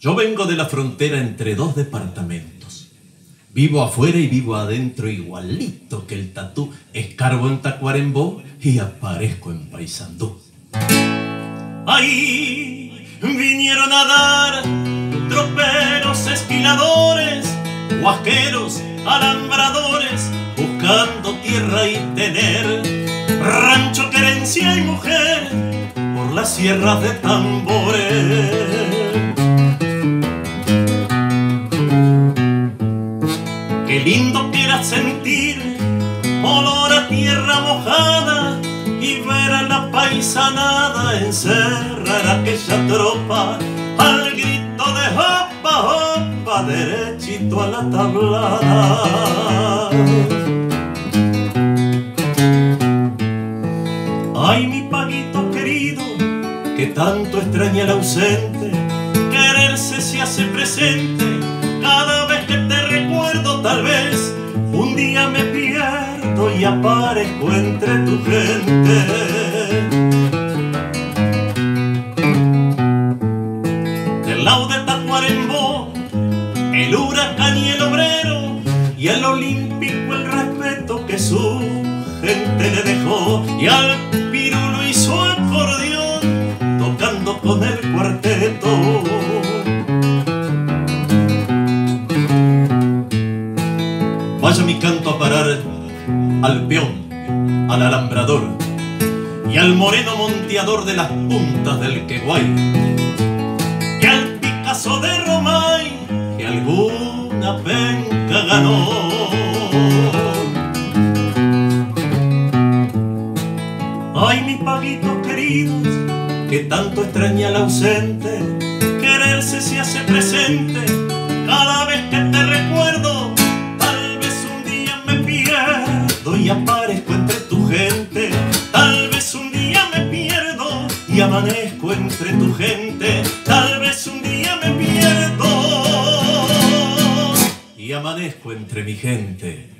Yo vengo de la frontera entre dos departamentos. Vivo afuera y vivo adentro igualito que el tatú. Escarbo en Tacuarembó y aparezco en Paysandú. Ahí vinieron a dar troperos, esquiladores, guajeros, alambradores, buscando tierra y tener rancho, querencia y mujer por las sierras de tambores. Sentir olor a tierra mojada y ver a la paisanada encerrar aquella tropa al grito de hopa, hopa, derechito a la tablada. Ay, mi paguito querido, que tanto extraña el ausente, quererse se hace presente cada y aparezco entre tu gente. Del lado de Tacuarembó, el huracán y el obrero, y el olímpico el respeto que su gente le dejó, y al pirulo y su acordeón, tocando con el cuarteto. Vaya mi canto a parar al peón, al alambrador y al moreno monteador de las puntas del Queguay y al Picasso de Romay que alguna penca ganó. Ay, mis paguitos queridos, que tanto extraña al ausente, quererse se hace presente y aparezco entre tu gente. Tal vez un día me pierdo y amanezco entre tu gente. Tal vez un día me pierdo y amanezco entre mi gente.